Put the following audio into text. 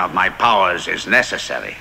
of my powers is necessary.